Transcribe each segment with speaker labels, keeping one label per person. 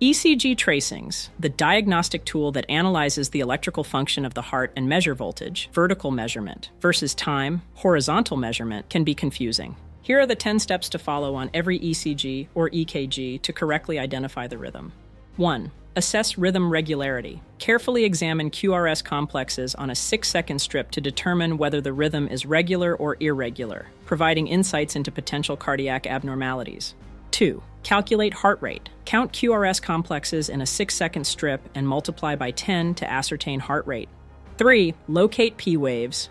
Speaker 1: ECG tracings, the diagnostic tool that analyzes the electrical function of the heart and measure voltage, vertical measurement, versus time, horizontal measurement, can be confusing. Here are the 10 steps to follow on every ECG or EKG to correctly identify the rhythm. 1. Assess rhythm regularity. Carefully examine QRS complexes on a 6 second strip to determine whether the rhythm is regular or irregular, providing insights into potential cardiac abnormalities. 2. Calculate heart rate. Count QRS complexes in a 6 second strip and multiply by 10 to ascertain heart rate. 3. Locate P waves.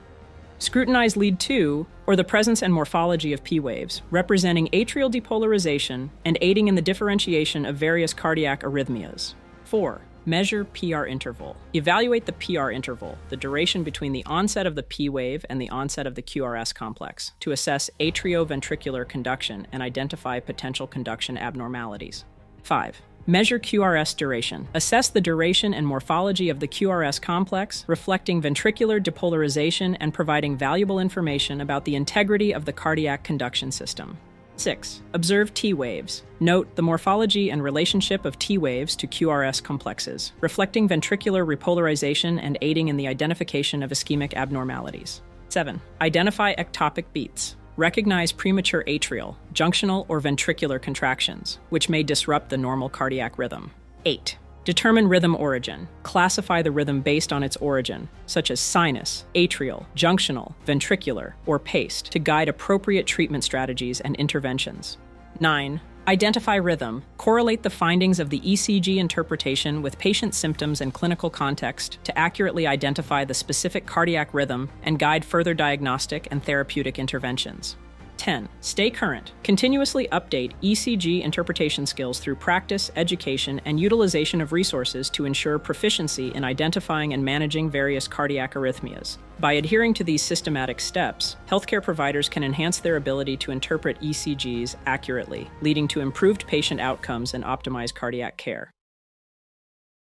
Speaker 1: Scrutinize lead 2, or the presence and morphology of P waves, representing atrial depolarization and aiding in the differentiation of various cardiac arrhythmias. 4. Measure PR interval. Evaluate the PR interval, the duration between the onset of the P wave and the onset of the QRS complex, to assess atrioventricular conduction and identify potential conduction abnormalities. 5. Measure QRS duration. Assess the duration and morphology of the QRS complex, reflecting ventricular depolarization and providing valuable information about the integrity of the cardiac conduction system. 6. Observe T waves. Note the morphology and relationship of T waves to QRS complexes, reflecting ventricular repolarization and aiding in the identification of ischemic abnormalities. 7. Identify ectopic beats. Recognize premature atrial, junctional, or ventricular contractions, which may disrupt the normal cardiac rhythm. 8. Determine rhythm origin. Classify the rhythm based on its origin, such as sinus, atrial, junctional, ventricular, or paced, to guide appropriate treatment strategies and interventions. 9. Identify rhythm. Correlate the findings of the ECG interpretation with patient symptoms and clinical context to accurately identify the specific cardiac rhythm and guide further diagnostic and therapeutic interventions. 10. Stay current. Continuously update ECG interpretation skills through practice, education, and utilization of resources to ensure proficiency in identifying and managing various cardiac arrhythmias. By adhering to these systematic steps, healthcare providers can enhance their ability to interpret ECGs accurately, leading to improved patient outcomes and optimized cardiac care.